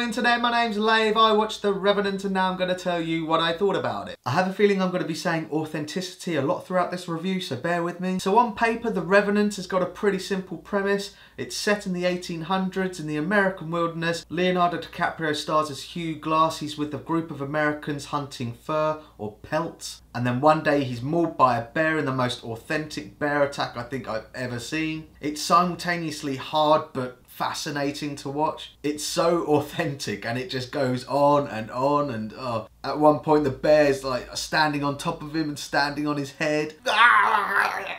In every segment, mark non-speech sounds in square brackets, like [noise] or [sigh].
internet, my name's Lave, I watched The Revenant and now I'm going to tell you what I thought about it. I have a feeling I'm going to be saying authenticity a lot throughout this review, so bear with me. So on paper, The Revenant has got a pretty simple premise. It's set in the 1800s in the American wilderness. Leonardo DiCaprio stars as Hugh Glass. He's with a group of Americans hunting fur or pelts. And then one day he's mauled by a bear in the most authentic bear attack I think I've ever seen. It's simultaneously hard but fascinating to watch. It's so [laughs] authentic and it just goes on and on and uh, at one point the bear's like standing on top of him and standing on his head. [laughs]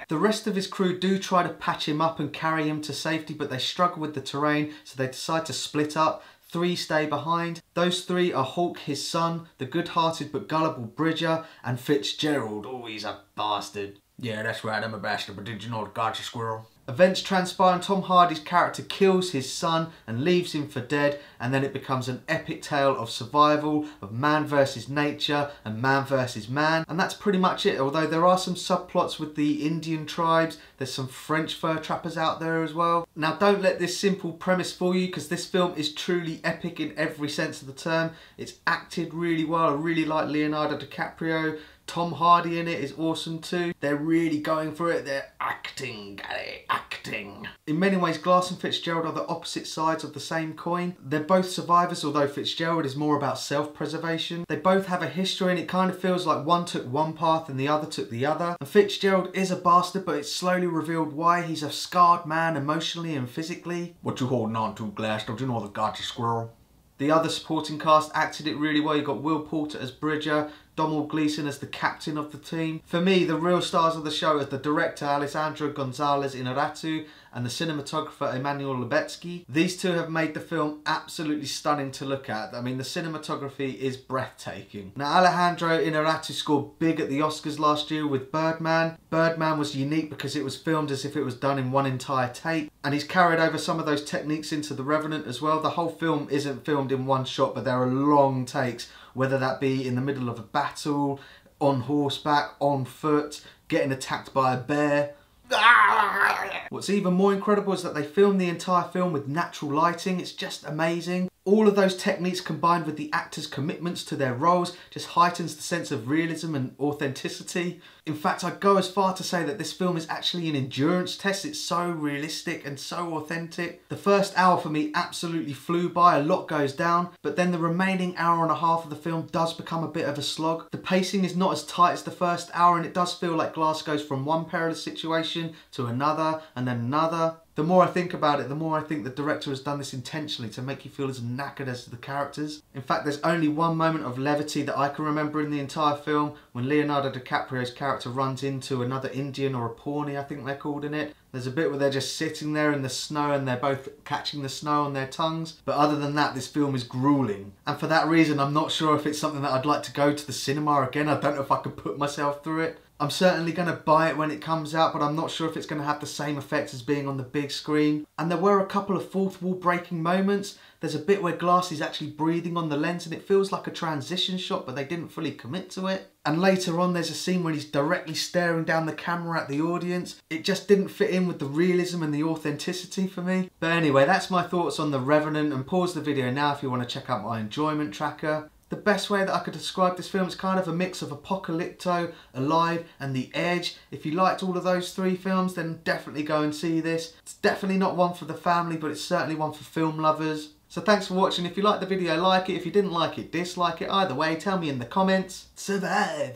The rest of his crew do try to patch him up and carry him to safety but they struggle with the terrain so they decide to split up. Three stay behind. Those three are Hawk, his son, the good-hearted but gullible Bridger, and Fitzgerald. Oh, he's a bastard. Yeah, that's right, I'm a bastard, but did you know the gotcha squirrel? Events transpire and Tom Hardy's character kills his son and leaves him for dead and then it becomes an epic tale of survival, of man versus nature and man versus man and that's pretty much it although there are some subplots with the Indian tribes, there's some French fur trappers out there as well. Now don't let this simple premise fool you because this film is truly epic in every sense of the term. It's acted really well, I really like Leonardo DiCaprio, Tom Hardy in it is awesome too. They're really going for it. They're acting, acting. In many ways, Glass and Fitzgerald are the opposite sides of the same coin. They're both survivors, although Fitzgerald is more about self-preservation. They both have a history and it kind of feels like one took one path and the other took the other. And Fitzgerald is a bastard, but it's slowly revealed why he's a scarred man emotionally and physically. What you holding on to, Glass? Don't you know the gotcha squirrel? The other supporting cast acted it really well. You got Will Poulter as Bridger, Domhnall Gleeson as the captain of the team. For me, the real stars of the show are the director Alessandro Gonzalez Inarritu and the cinematographer Emmanuel Lubezki. These two have made the film absolutely stunning to look at. I mean, the cinematography is breathtaking. Now, Alejandro Inarritu scored big at the Oscars last year with Birdman. Birdman was unique because it was filmed as if it was done in one entire take. And he's carried over some of those techniques into The Revenant as well. The whole film isn't filmed in one shot, but there are long takes whether that be in the middle of a battle, on horseback, on foot, getting attacked by a bear. What's even more incredible is that they filmed the entire film with natural lighting. It's just amazing. All of those techniques combined with the actors' commitments to their roles just heightens the sense of realism and authenticity. In fact, I'd go as far to say that this film is actually an endurance test. It's so realistic and so authentic. The first hour for me absolutely flew by, a lot goes down, but then the remaining hour and a half of the film does become a bit of a slog. The pacing is not as tight as the first hour and it does feel like Glass goes from one perilous situation to another and then another. The more I think about it, the more I think the director has done this intentionally to make you feel as knackered as the characters. In fact, there's only one moment of levity that I can remember in the entire film when Leonardo DiCaprio's character runs into another Indian or a Pawnee, I think they're called in it. There's a bit where they're just sitting there in the snow and they're both catching the snow on their tongues. But other than that, this film is grueling. And for that reason, I'm not sure if it's something that I'd like to go to the cinema again. I don't know if I could put myself through it. I'm certainly going to buy it when it comes out, but I'm not sure if it's going to have the same effect as being on the big screen. And there were a couple of fourth wall breaking moments. There's a bit where Glass is actually breathing on the lens and it feels like a transition shot, but they didn't fully commit to it. And later on, there's a scene where he's directly staring down the camera at the audience. It just didn't fit in with the realism and the authenticity for me. But anyway, that's my thoughts on The Revenant and pause the video now if you want to check out my enjoyment tracker. The best way that I could describe this film is kind of a mix of Apocalypto, Alive and The Edge. If you liked all of those three films then definitely go and see this. It's definitely not one for the family but it's certainly one for film lovers. So thanks for watching. If you liked the video, like it. If you didn't like it, dislike it. Either way, tell me in the comments. Survive!